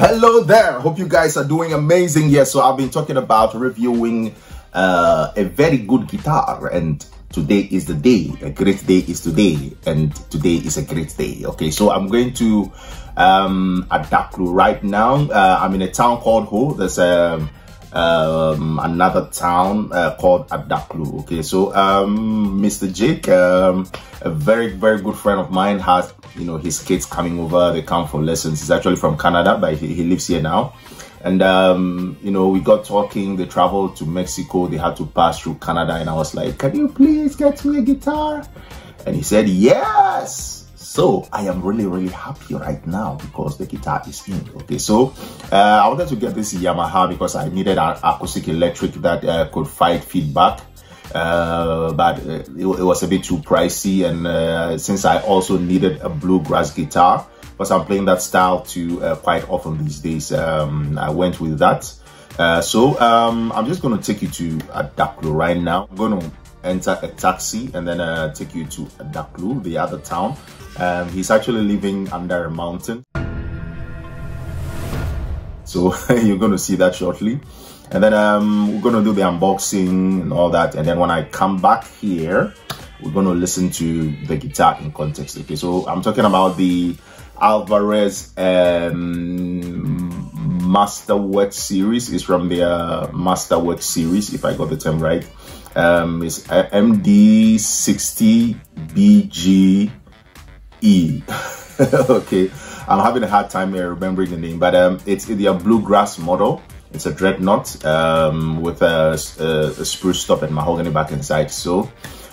Hello there. Hope you guys are doing amazing. Yes, so I've been talking about reviewing uh, a very good guitar and today is the day. A great day is today and today is a great day. Okay, so I'm going to um, Adaklu right now. Uh, I'm in a town called Ho. There's a um, another town uh, called Adaklu. Okay, so um, Mr. Jake, um, a very very good friend of mine, has you know his kids coming over. They come for lessons. He's actually from Canada, but he, he lives here now. And um, you know, we got talking. They traveled to Mexico. They had to pass through Canada, and I was like, "Can you please get me a guitar?" And he said, "Yes." So I am really, really happy right now because the guitar is in. Okay, so uh, I wanted to get this Yamaha because I needed an acoustic electric that uh, could fight feedback. Uh, but uh, it, it, was a bit too pricey and uh, since I also needed a bluegrass guitar because I'm playing that style too uh, quite often these days um, I went with that so um, I'm just going to take you to Adaklu right now I'm going to enter a taxi and then uh, take you to Adaklu, the other town. Um, he's actually living under a mountain. So you're going to see that shortly. And then um, we're going to do the unboxing and all that. And then when I come back here, we're going to listen to the guitar in context. Okay, so I'm talking about the Alvarez um, Masterwork series. It's from the uh, Masterwork series, if I got the term right um, it's MD60BGE. okay, I'm having a hard time remembering the name, but um, it's the bluegrass model. It's a dreadnought um, with a, a, a, spruce top and mahogany back inside. So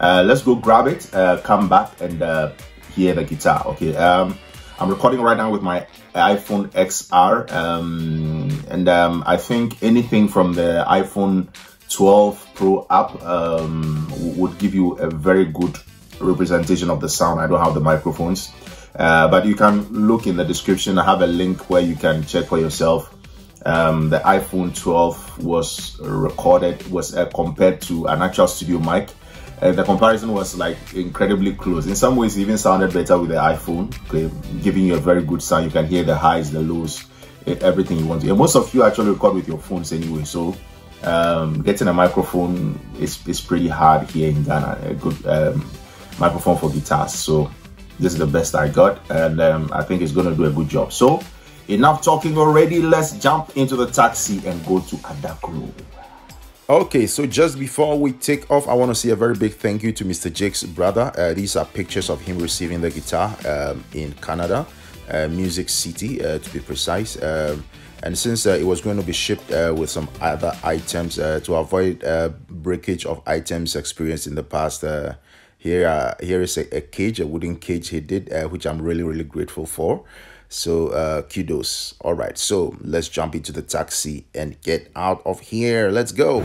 uh, let's go grab it, uh, come back and uh, hear the guitar. Okay, um, I'm recording right now with my iPhone XR, um, and um, I think anything from the iPhone 12 Pro app um, would give you a very good representation of the sound. I don't have the microphones, uh, but you can look in the description. I have a link where you can check for yourself. Um, the iPhone 12 was recorded, was uh, compared to an actual studio mic. Uh, the comparison was like incredibly close. In some ways, even sounded better with the iPhone, okay, giving you a very good sound. You can hear the highs, the lows, everything you want. And most of you actually record with your phones anyway, so um, getting a microphone is, is pretty hard here in Ghana. A good um, microphone for guitars. So this is the best I got, and um, I think it's to do a good job. So enough talking already. Let's jump into the taxi and go to Adaklu. Okay, so just before we take off, I want to say a very big thank you to Mr. Jake's brother. Uh, these are pictures of him receiving the guitar um, in Canada, uh, Music City uh, to be precise. Um, and since uh, it was going to be shipped uh, with some other items uh, to avoid uh, breakage of items experienced in the past uh, here here is a, a, cage a wooden cage he did which i'm really really grateful for. So kudos. All right so let's jump into the taxi and get out of here. Let's go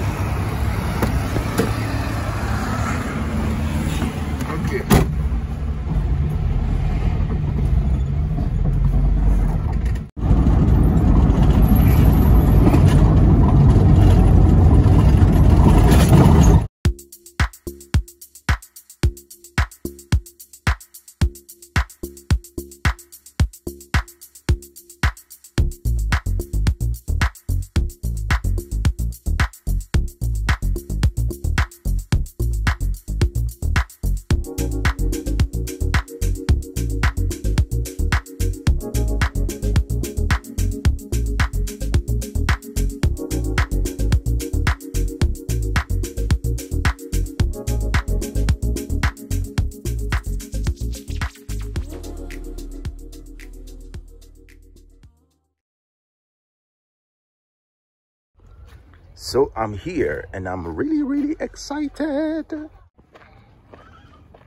So I'm here and I'm really, really excited.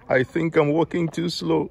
I think I'm walking too slow.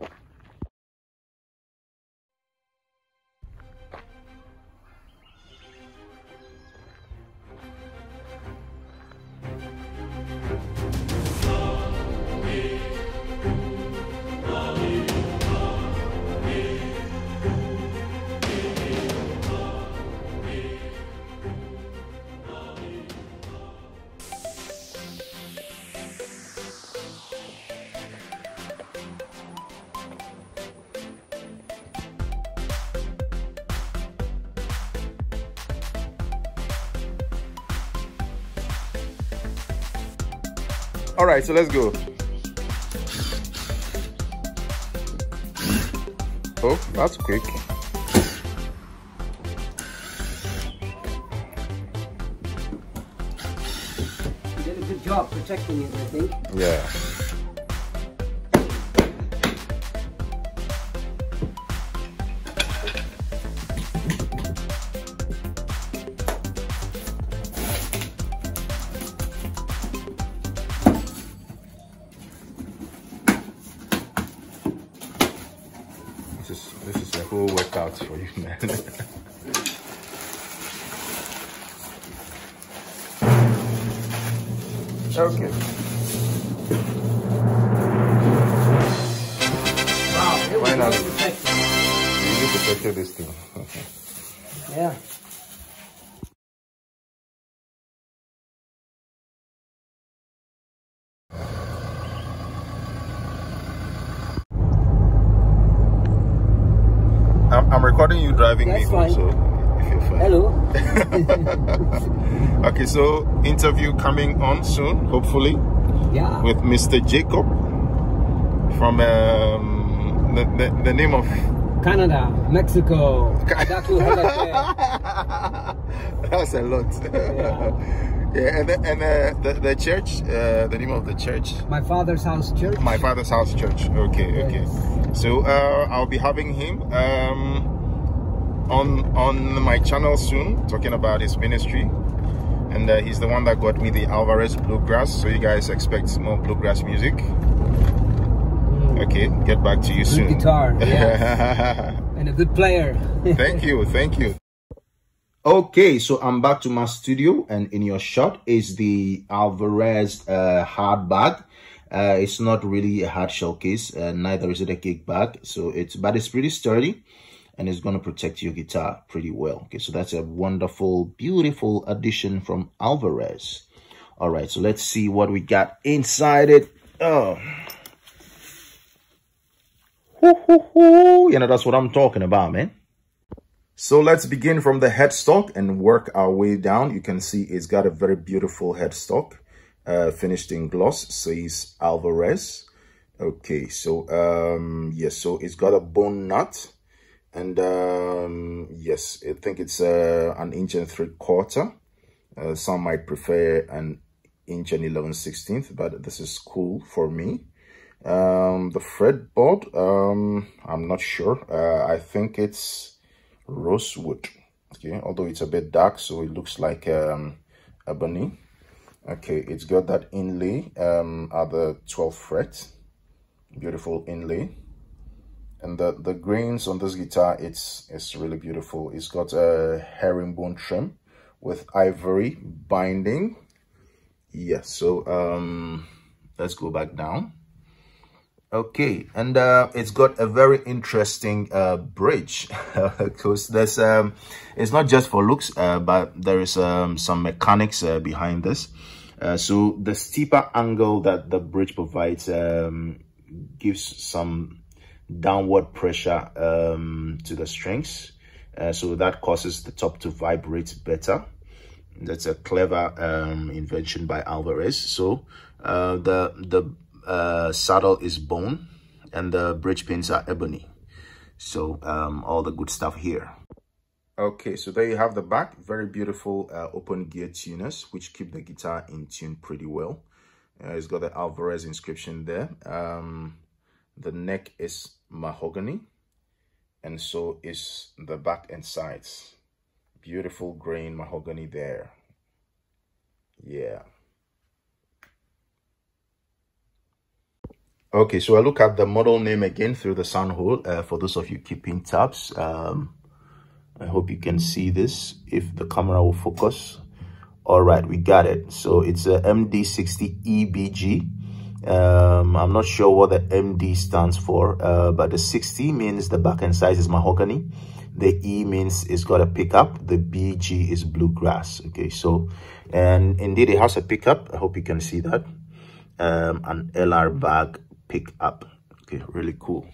All right, so let's go. Oh, that's quick. You did a good job protecting it, I think. Yeah. You, man. okay. Wow, Why not? You need to protect this thing. Okay. Yeah. I'm, recording you driving That's me fine. so if you're fine. Hello. Okay, so interview coming on soon, hopefully, Yeah. with Mr. Jacob from um, the, the, the name of. Canada, Mexico. That's a lot. Yeah, and the, and uh, the, the church, uh, the name of the church, My father's house church. my father's house church. Okay, okay. So uh, I'll be having him um, on on my channel soon, talking about his ministry. And uh, he's the one that got me the Alvarez bluegrass. So you guys expect more bluegrass music. Okay, get back to you Good soon. guitar. Yeah. and a good player. thank you, thank you. Okay, so I'm back to my studio, and in your shot is the Alvarez uh, hard bag. Uh, it's not really a hard shell case, uh, neither is it a gig bag. So it's but it's pretty sturdy, and it's gonna protect your guitar pretty well. Okay, so that's a wonderful, beautiful addition from Alvarez. All right, so let's see what we got inside it. Oh. Hoo, hoo, hoo. You know, that's what I'm talking about, man. So let's begin from the headstock and work our way down. You can see it's got a very beautiful headstock, uh, finished in gloss, says Alvarez. Okay, so um, yes, so it's got a bone nut, and um, yes, I think it's uh, an inch and three quarter. Uh, some might prefer an inch and 11 16th, but this is cool for me. Um, the fretboard, um, I'm not sure. Uh, I think it's rosewood. Okay, although it's a bit dark, so it looks like um, ebony. Okay, it's got that inlay um, at the 12th fret. Beautiful inlay. And the, the grains on this guitar, it's, it's really beautiful. It's got a herringbone trim with ivory binding. Yeah, so um, let's go back down. Okay, and uh, it's got a very interesting uh, bridge because there's um, it's not just for looks, uh, but there is um, some mechanics uh, behind this. Uh, so the steeper angle that the bridge provides um, gives some downward pressure um, to the strings, uh, so that causes the top to vibrate better. That's a clever um, invention by Alvarez. So the the uh, saddle is bone and the bridge pins are ebony. So um, all the good stuff here. Okay, so there you have the back. Very beautiful uh, open gear tuners, which keep the guitar in tune pretty well. Uh, it's got the Alvarez inscription there. Um, the neck is mahogany, and so is the back and sides. Beautiful grain mahogany there. Yeah. Okay, so I look at the model name again through the sound hole. Uh, for those of you keeping tabs, um, I hope you can see this if the camera will focus. All right, we got it. So it's a MD60 EBG. Um, I'm not sure what the MD stands for, uh, but the 60 means the back end size is mahogany. The E means it's got a pickup. The BG is bluegrass. Okay, so, and indeed it has a pickup. I hope you can see that. Um, an LR Baggs pickup. Okay, really cool.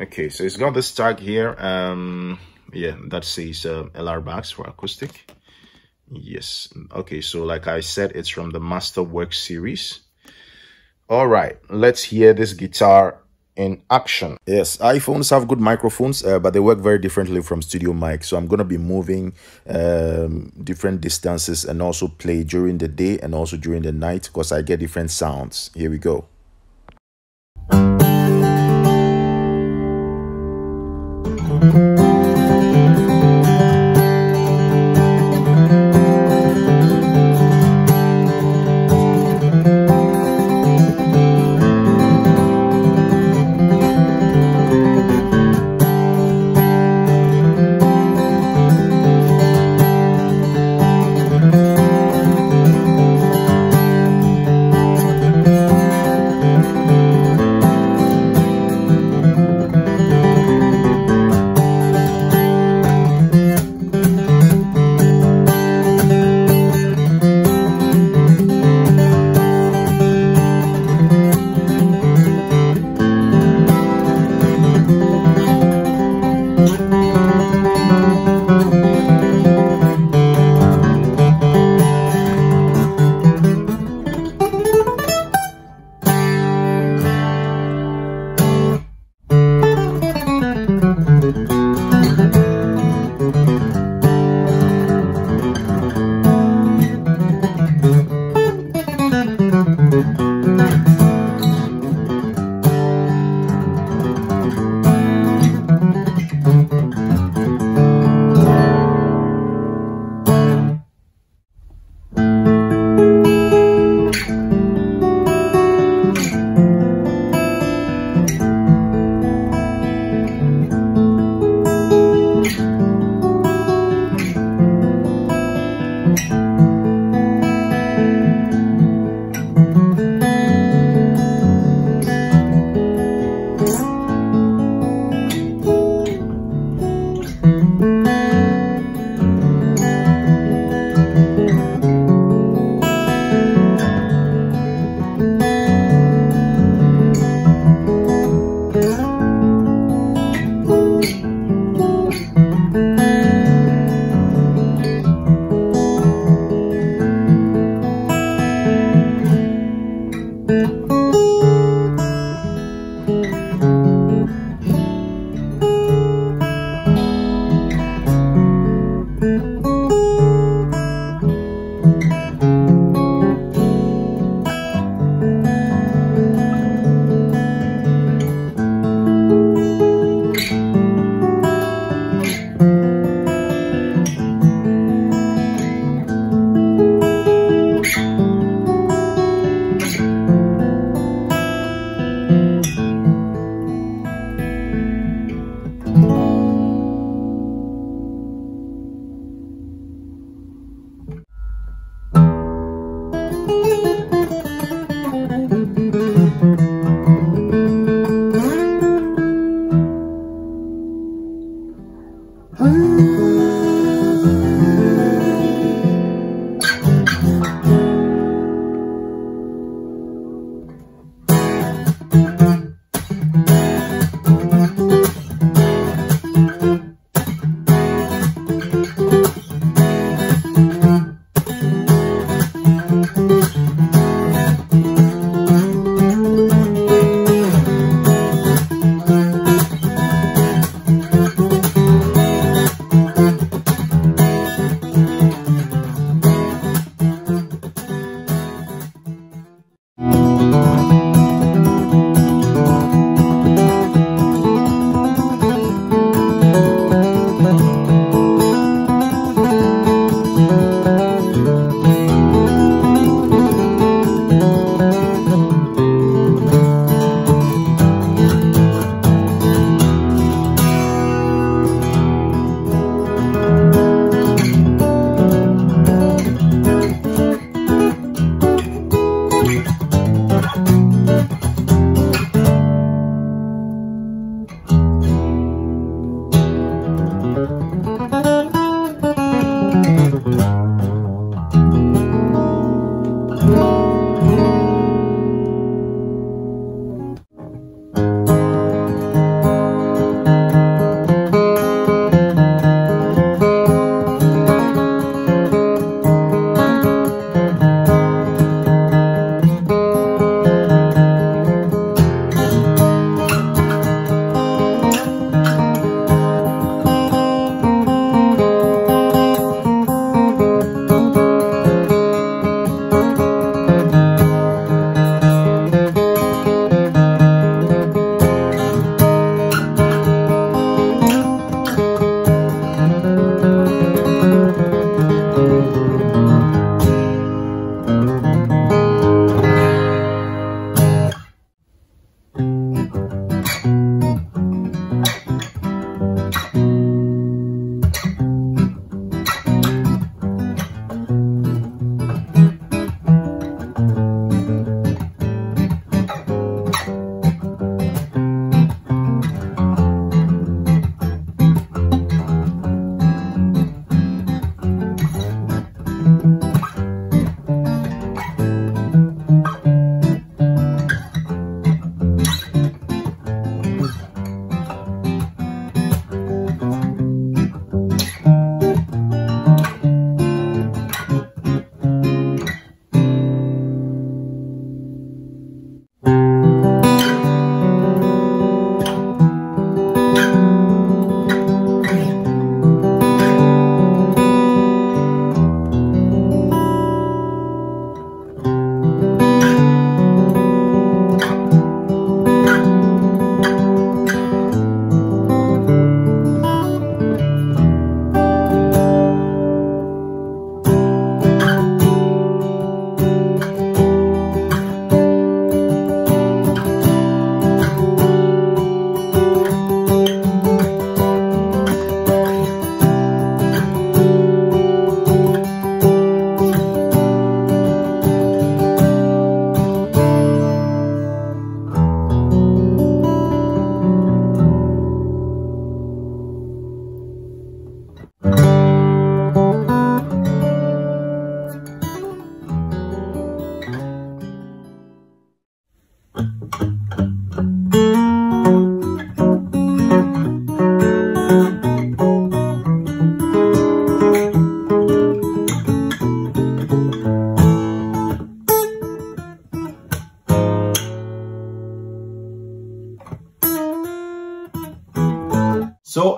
Okay, so it's got this tag here. Um, yeah, that says uh, LR Baggs for acoustic. Yes. Okay, so like I said, it's from the Masterwork series. All right, let's hear this guitar in action. Yes, iPhones have good microphones, uh, but they work very differently from studio mic. So I'm going to be moving um, different distances and also play during the day and also during the night because I get different sounds. Here we go.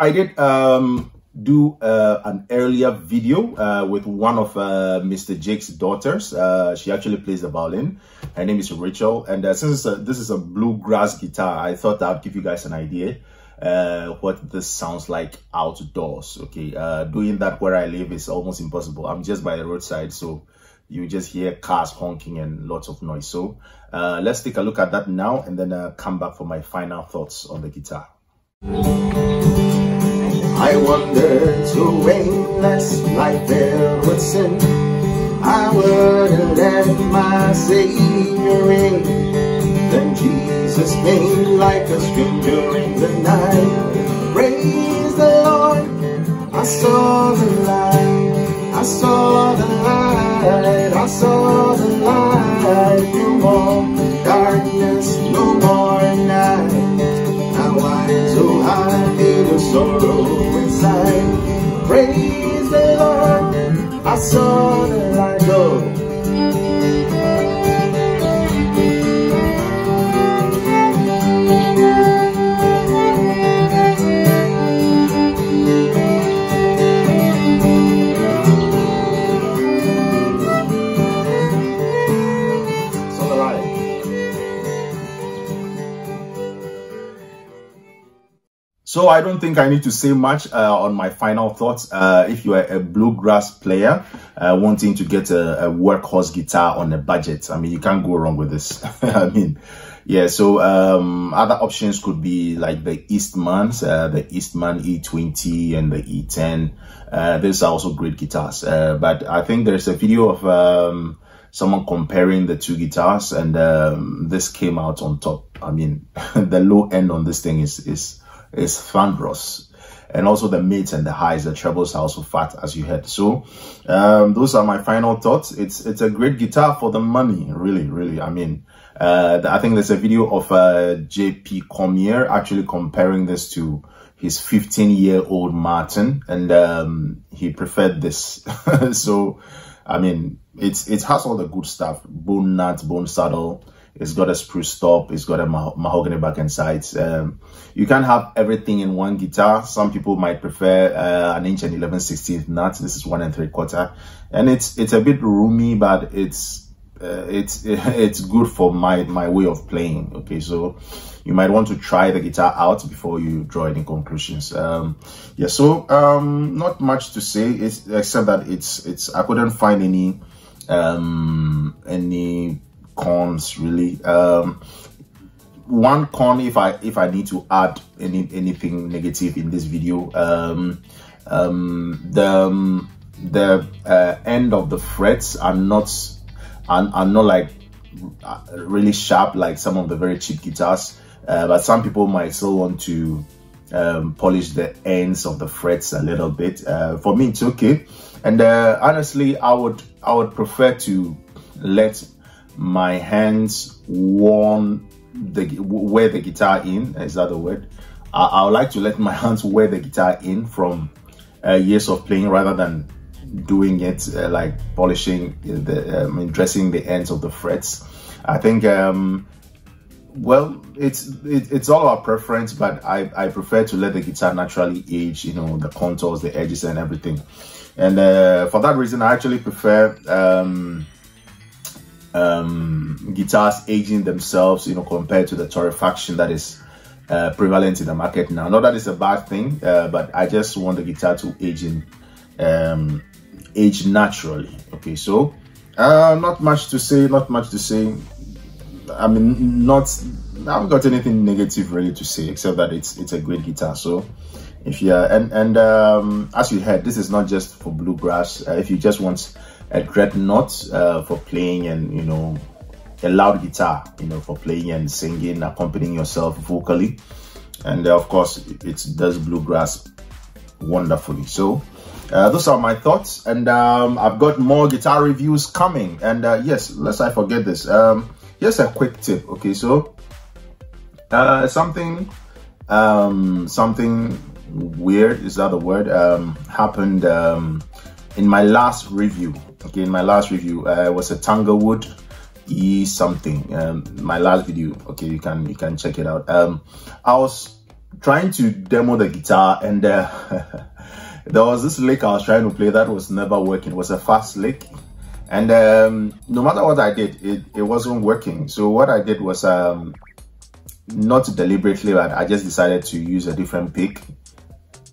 I did um, do uh, an earlier video uh, with one of uh, Mr. Jake's daughters. Uh, she actually plays the violin. Her name is Rachel. And uh, since a, this is a bluegrass guitar, I thought I'd give you guys an idea uh, what this sounds like outdoors. Okay, doing that where I live is almost impossible. I'm just by the roadside, so you just hear cars honking and lots of noise. So let's take a look at that now and then come back for my final thoughts on the guitar. I wandered to a weightless life filled with sin. I wouldn't let my Savior in. Then Jesus came like a stranger in the night. Praise the Lord, I saw the light. I saw the light, I saw the light. No more darkness, no more night. Now I'm so happy to sorrow Lord, So I don't think I need to say much uh, on my final thoughts. Uh, if you are a bluegrass player uh, wanting to get a, a, workhorse guitar on a budget, I mean, you can't go wrong with this. I mean, yeah, so um, other options could be like the Eastmans, uh, the Eastman E20 and the E10. Uh, these are also great guitars. Uh, but I think there's a video of um, someone comparing the two guitars and um, this came out on top. I mean, the low end on this thing is, is is thunderous. And also the mids and the highs, the trebles are also fat as you heard. So um, those are my final thoughts. It's it's a great guitar for the money, really, really. I mean, uh, I think there's a video of uh, JP Cormier actually comparing this to his 15 year old Martin and um, he preferred this. so, I mean, it's it has all the good stuff, bone nut, bone saddle, it's got a spruce top. It's got a ma mahogany back and sides. Um, you can have everything in one guitar. Some people might prefer uh, an inch and 11 16th nut. This is one and three quarter, and it's it's a bit roomy, but it's uh, it's it's good for my my way of playing. Okay, so you might want to try the guitar out before you draw any conclusions. Um, yeah, so um, not much to say, it's, except that it's it's I couldn't find any um, any cons really. Um, one con if I if I need to add any anything negative in this video, um, um, the um, the uh, end of the frets are not are, are not like uh, really sharp like some of the very cheap guitars. Uh, but some people might still want to um, polish the ends of the frets a little bit. Uh, for me, it's okay. And uh, honestly, I would I would prefer to let my hands warm the wear the guitar in is that the word. I, I would like to let my hands wear the guitar in from uh, years of playing rather than doing it uh, like polishing the um, dressing the ends of the frets. I think um, well it's it, it's all our preference but i i prefer to let the guitar naturally age you know the contours the edges and everything. And uh, for that reason i actually prefer um, um, guitars aging themselves, you know, compared to the torrefaction that is uh, prevalent in the market now. Not that it's a bad thing, uh, but I just want the guitar to age in, um, age naturally. Okay, so uh, not much to say, not much to say. I mean, not, I haven't got anything negative really to say, except that it's it's a great guitar. So if you and and um, as you heard, this is not just for bluegrass. Uh, if you just want a dreadnought uh, for playing and you know a loud guitar you know for playing and singing accompanying yourself vocally. And uh, of course it, does bluegrass wonderfully. So uh, those are my thoughts. And um, i've got more guitar reviews coming. And uh, yes lest i forget this um, here's a quick tip okay? So uh, something um, something weird is that the word um, happened um, in my last review okay in my last review uh, was a tanglewood e something um, my last video okay you can you can check it out um i was trying to demo the guitar and uh, there was this lick I was trying to play that was never working. It was a fast lick. And um, no matter what I did, it, it wasn't working. So what I did was um, not deliberately, but I just decided to use a different pick.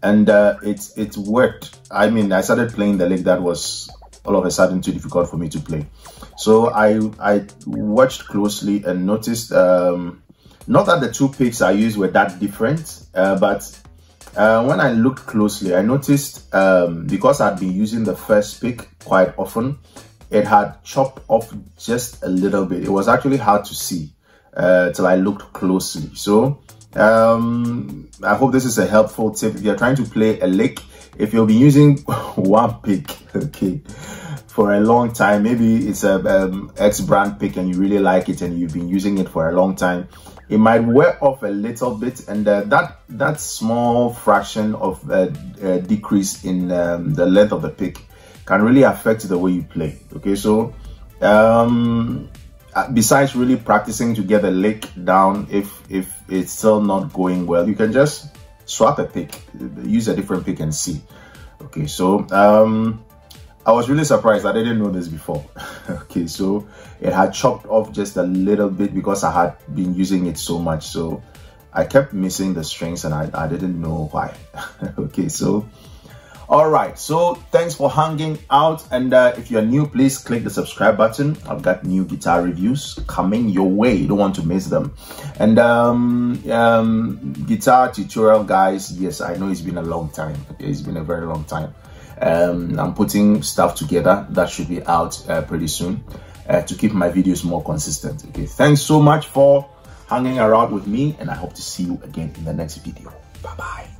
And uh, it, it worked. I mean, I started playing the lick that was all of a sudden too difficult for me to play. So I, I watched closely and noticed um, not that the two picks I used were that different, uh, but uh, when I looked closely, I noticed um, because I'd been using the first pick quite often, it had chopped off just a little bit. It was actually hard to see uh, till I looked closely. So um, I hope this is a helpful tip. If you're trying to play a lick, if you'll be using one pick, okay, for a long time, maybe it's a um, X brand pick and you really like it and you've been using it for a long time, it might wear off a little bit and uh, that that small fraction of uh, uh, decrease in um, the length of the pick can really affect the way you play okay? So um, uh, besides really practicing to get the lick down if if it's still not going well you can just swap a pick use a different pick and see okay so um I was really surprised. I didn't know this before. okay, so it had chopped off just a little bit because I had been using it so much. So I kept missing the strings and I, I didn't know why. okay, so all right so thanks for hanging out and uh, if you're new please click the subscribe button i've got new guitar reviews coming your way you don't want to miss them and um, um, guitar tutorial guys yes i know it's been a long time it's been a very long time um, I'm putting stuff together that should be out uh, pretty soon uh, to keep my videos more consistent. Okay, thanks so much for hanging around with me and I hope to see you again in the next video. Bye-bye.